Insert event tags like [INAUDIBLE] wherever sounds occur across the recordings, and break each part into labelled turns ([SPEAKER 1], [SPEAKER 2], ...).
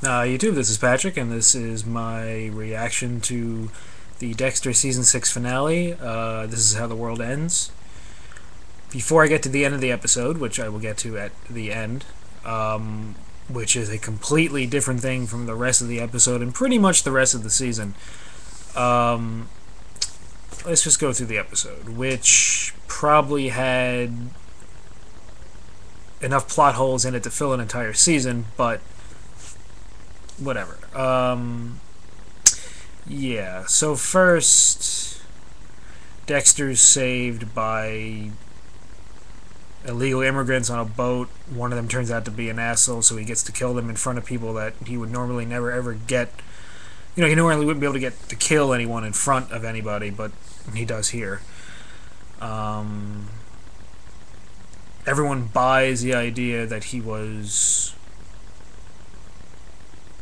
[SPEAKER 1] Uh, YouTube, this is Patrick, and this is my reaction to the Dexter Season 6 finale. Uh, this is how the world ends. Before I get to the end of the episode, which I will get to at the end, um, which is a completely different thing from the rest of the episode and pretty much the rest of the season, um, let's just go through the episode, which probably had enough plot holes in it to fill an entire season, but whatever. Um, yeah. So first, Dexter's saved by illegal immigrants on a boat. One of them turns out to be an asshole, so he gets to kill them in front of people that he would normally never ever get. You know, he normally wouldn't be able to get to kill anyone in front of anybody, but he does here. Um, everyone buys the idea that he was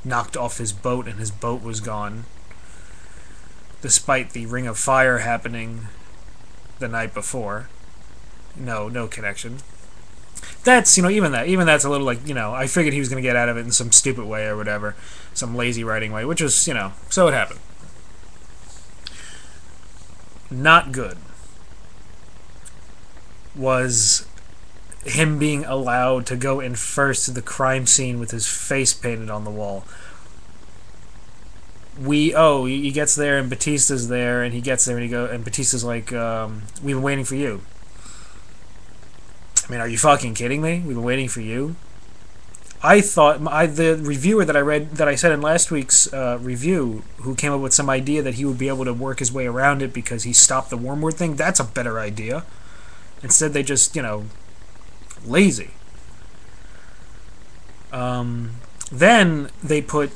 [SPEAKER 1] knocked off his boat and his boat was gone. Despite the ring of fire happening the night before. No, no connection. That's, you know, even that, even that's a little like, you know, I figured he was going to get out of it in some stupid way or whatever, some lazy writing way, which was, you know, so it happened. Not good was him being allowed to go in first to the crime scene with his face painted on the wall. We oh he gets there and Batista's there and he gets there and he go and Batista's like um, we've been waiting for you. I mean, are you fucking kidding me? We've been waiting for you. I thought I the reviewer that I read that I said in last week's uh, review, who came up with some idea that he would be able to work his way around it because he stopped the wormwood thing. That's a better idea. Instead, they just you know lazy. Um, then they put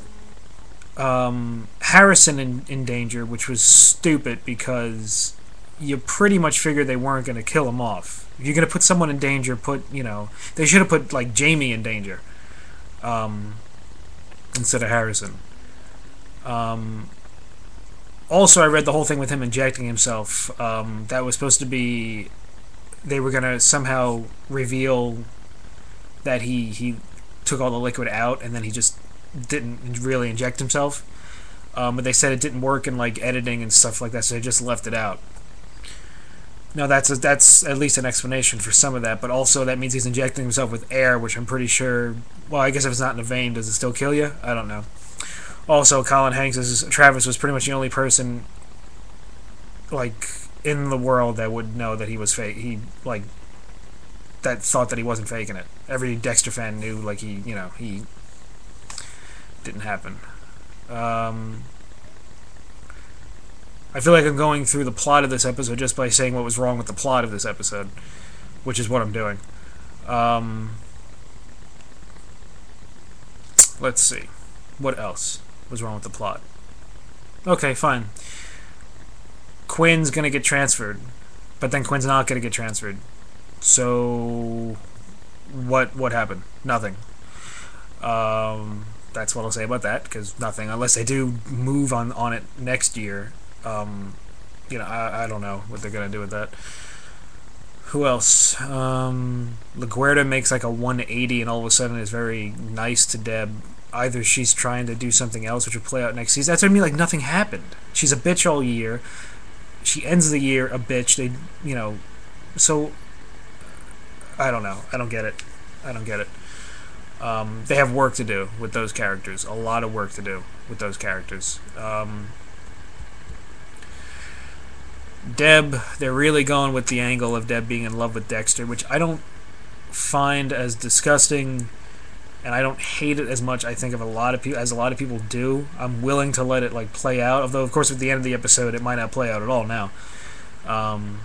[SPEAKER 1] um, Harrison in, in danger, which was stupid because you pretty much figured they weren't going to kill him off. If you're going to put someone in danger, put, you know, they should have put, like, Jamie in danger um, instead of Harrison. Um, also, I read the whole thing with him injecting himself. Um, that was supposed to be they were gonna somehow reveal that he he took all the liquid out and then he just didn't really inject himself. Um, but they said it didn't work in like editing and stuff like that, so they just left it out. No, that's a, that's at least an explanation for some of that, but also that means he's injecting himself with air, which I'm pretty sure. Well, I guess if it's not in a vein, does it still kill you? I don't know. Also, Colin Hanks is Travis was pretty much the only person like in the world that would know that he was fake. He like that thought that he wasn't faking it. Every Dexter fan knew like he, you know, he didn't happen. Um, I feel like I'm going through the plot of this episode just by saying what was wrong with the plot of this episode, which is what I'm doing. Um, let's see. What else was wrong with the plot? Okay, fine. Quinn's gonna get transferred, but then Quinn's not gonna get transferred. So, what what happened? Nothing. Um, that's what I'll say about that because nothing unless they do move on on it next year. Um, you know, I, I don't know what they're gonna do with that. Who else? Um, LaGuerta makes like a 180 and all of a sudden is very nice to Deb. Either she's trying to do something else which will play out next season. That's what I mean. Like nothing happened. She's a bitch all year she ends the year a bitch. They, you know, so I don't know. I don't get it. I don't get it. Um, they have work to do with those characters. A lot of work to do with those characters. Um, Deb, they're really going with the angle of Deb being in love with Dexter, which I don't find as disgusting and I don't hate it as much. I think of a lot of people as a lot of people do. I'm willing to let it like play out. Although, of course, at the end of the episode, it might not play out at all. Now, um,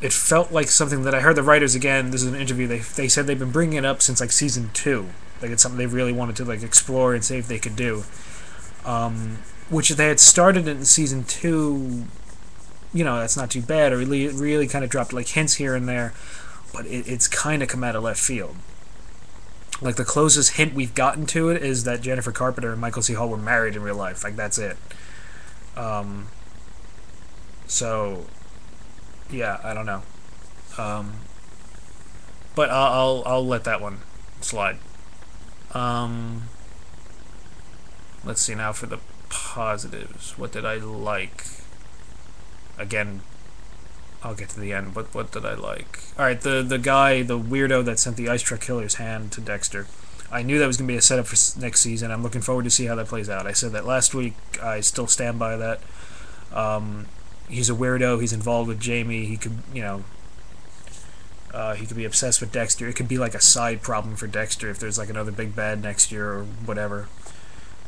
[SPEAKER 1] it felt like something that I heard the writers again. This is an interview. They they said they've been bringing it up since like season two. Like it's something they really wanted to like explore and see if they could do. Um, which they had started in season two. You know, that's not too bad. Or really, really kind of dropped like hints here and there, but it, it's kind of come out of left field like the closest hint we've gotten to it is that Jennifer Carpenter and Michael C. Hall were married in real life. Like that's it. Um, so, yeah, I don't know. Um, but I'll, I'll I'll let that one slide. Um, let's see now for the positives. What did I like? Again, I'll get to the end. But what did I like? All right, the the guy, the weirdo that sent the ice truck killer's hand to Dexter. I knew that was going to be a setup for next season. I'm looking forward to see how that plays out. I said that last week. I still stand by that. Um, he's a weirdo. He's involved with Jamie. He could, you know, uh, he could be obsessed with Dexter. It could be like a side problem for Dexter if there's like another big bad next year or whatever.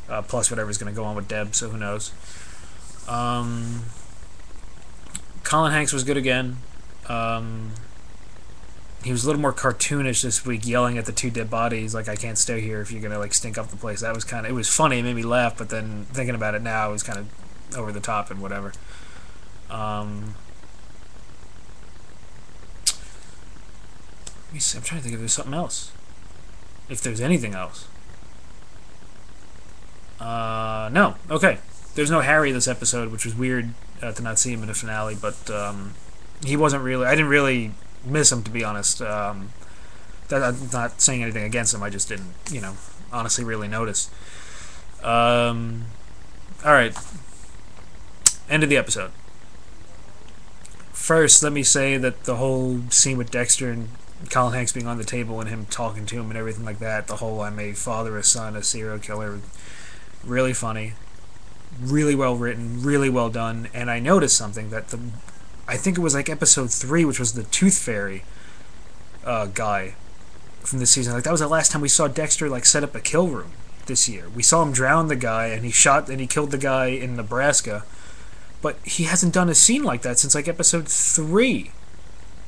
[SPEAKER 1] Uh, plus whatever's going to go on with Deb, so who knows. Um, Colin Hanks was good again. Um, he was a little more cartoonish this week, yelling at the two dead bodies, like "I can't stay here if you're gonna like stink up the place." That was kind of it was funny, it made me laugh, but then thinking about it now, it was kind of over the top and whatever. Um, see. I'm trying to think if there's something else. If there's anything else. Uh, no. Okay. There's no Harry this episode, which was weird uh, to not see him in the finale, but um, he wasn't really. I didn't really miss him, to be honest. Um, that, I'm not saying anything against him. I just didn't, you know, honestly really notice. Um, all right. End of the episode. First, let me say that the whole scene with Dexter and Colin Hanks being on the table and him talking to him and everything like that, the whole I'm a father, a son, a serial killer, really funny, really well written, really well done. And I noticed something that the I think it was like episode three, which was the Tooth Fairy uh, guy from this season. Like that was the last time we saw Dexter like set up a kill room this year. We saw him drown the guy, and he shot and he killed the guy in Nebraska. But he hasn't done a scene like that since like episode three.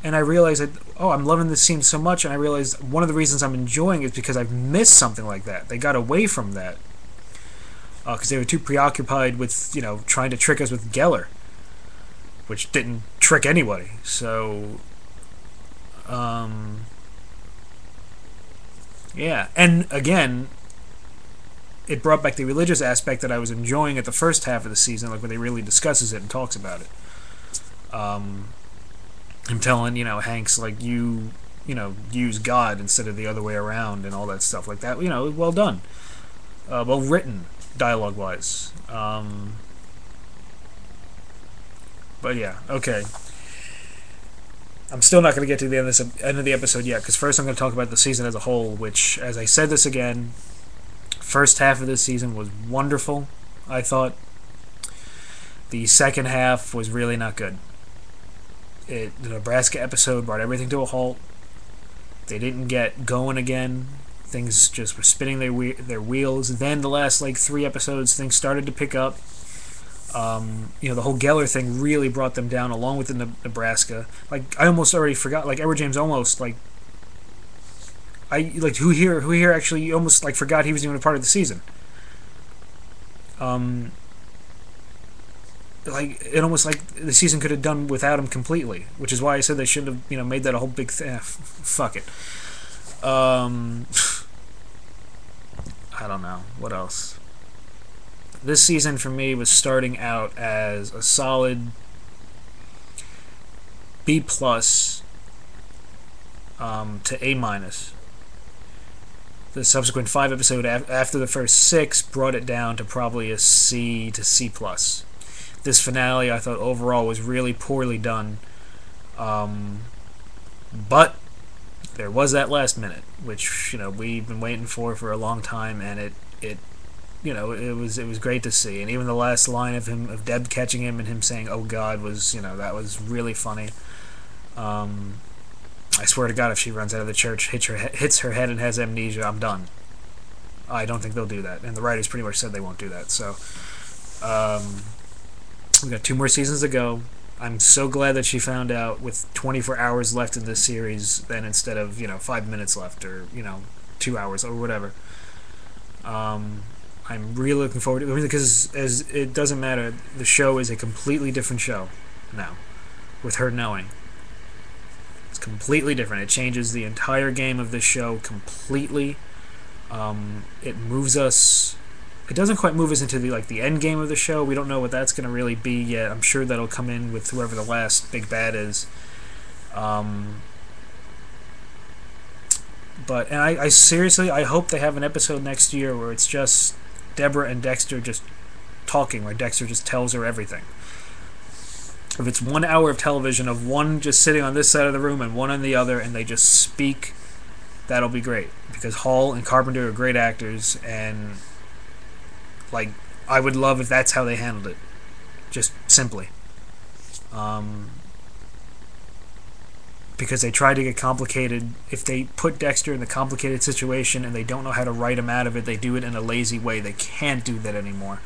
[SPEAKER 1] And I realized that oh, I'm loving this scene so much, and I realized one of the reasons I'm enjoying it is because I've missed something like that. They got away from that because uh, they were too preoccupied with you know trying to trick us with Gellar which didn't trick anybody. So, um, yeah, and again, it brought back the religious aspect that I was enjoying at the first half of the season, like when they really discusses it and talks about it. Um, I'm telling you know Hanks like you you know use God instead of the other way around and all that stuff like that. You know, well done, uh, well written dialogue wise. Um, but yeah, okay. I'm still not going to get to the end of, this, end of the episode yet, because first I'm going to talk about the season as a whole, which, as I said this again, first half of this season was wonderful, I thought. The second half was really not good. It, the Nebraska episode brought everything to a halt. They didn't get going again. Things just were spinning their their wheels. Then the last like three episodes, things started to pick up um, you know, the whole Gellar thing really brought them down, along with the Nebraska. Like I almost already forgot. Like Edward James Olmos like I like who here who here actually almost like forgot he was even a part of the season. Um, like it almost like the season could have done without him completely, which is why I said they shouldn't have you know made that a whole big thing. [LAUGHS] fuck it. Um, [SIGHS] I don't know what else this season for me was starting out as a solid B plus um, to A minus. The subsequent five episode af- after the first six brought it down to probably a C to C plus. This finale I thought overall was really poorly done, um, but there was that last minute, which you know we've been waiting for for a long time, and it it you know, it was it was great to see, and even the last line of him of Deb catching him and him saying "Oh God" was you know that was really funny. Um, I swear to God, if she runs out of the church, hits her hits her head and has amnesia, I'm done. I don't think they'll do that, and the writers pretty much said they won't do that. So, um, we got two more seasons to go. I'm so glad that she found out with 24 hours left in this series, then instead of you know five minutes left or you know two hours or whatever. Um, I'm really looking forward to it because as it doesn't matter, the show is a completely different show now, with her knowing. It's completely different. It changes the entire game of this show completely. Um, it moves us. It doesn't quite move us into the like the end game of the show. We don't know what that's going to really be yet. I'm sure that'll come in with whoever the last big bad is. Um, but and I, I seriously I hope they have an episode next year where it's just Deborah and Dexter just talking, where Dexter just tells her everything. If it's one hour of television of one just sitting on this side of the room and one on the other, and they just speak, that'll be great because Hall and Carpenter are great actors, and like I would love if that's how they handled it, just simply. Um, because they try to get complicated. If they put Dexter in the complicated situation and they don't know how to write him out of it, they do it in a lazy way. They can't do that anymore.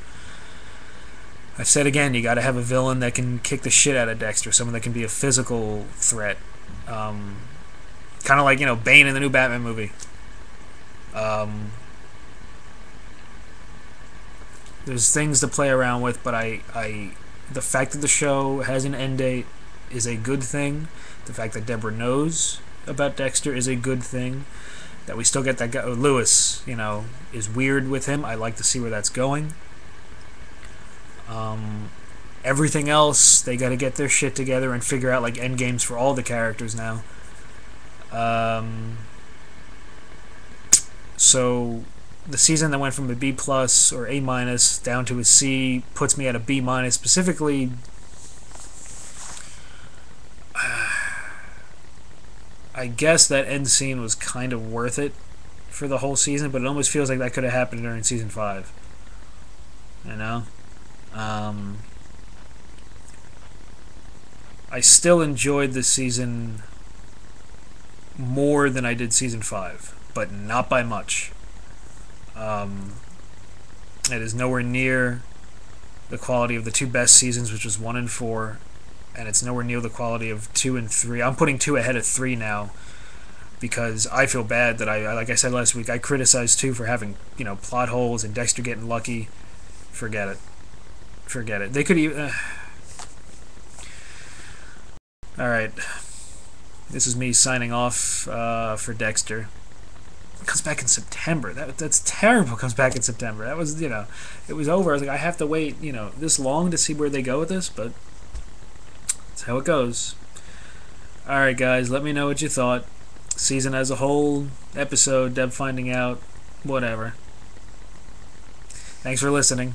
[SPEAKER 1] I've said again, you got to have a villain that can kick the shit out of Dexter, someone that can be a physical threat. Um, kind of like, you know, Bane in the new Batman movie. Um, there's things to play around with, but I, I, the fact that the show has an end date is a good thing. The fact that Deborah knows about Dexter is a good thing. That we still get that guy, Louis, you know, is weird with him. I like to see where that's going. Um, everything else, they got to get their shit together and figure out like end games for all the characters now. Um, so the season that went from a B plus or A minus down to a C puts me at a B minus. Specifically, [SIGHS] I guess that end scene was kind of worth it for the whole season, but it almost feels like that could have happened during season five. You know. Um, I still enjoyed this season more than I did season five, but not by much. Um, it is nowhere near the quality of the two best seasons, which was one and four, and it's nowhere near the quality of two and three. I'm putting two ahead of three now because I feel bad that I, like I said last week, I criticized two for having you know plot holes and Dexter getting lucky. Forget it. Forget it. They could even. Uh... All right. This is me signing off uh, for Dexter. It comes back in September. That that's terrible. Comes back in September. That was you know, it was over. I was like, I have to wait you know this long to see where they go with this, but that's how it goes. All right, guys. Let me know what you thought. Season as a whole, episode, Deb finding out, whatever. Thanks for listening.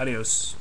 [SPEAKER 1] Adios.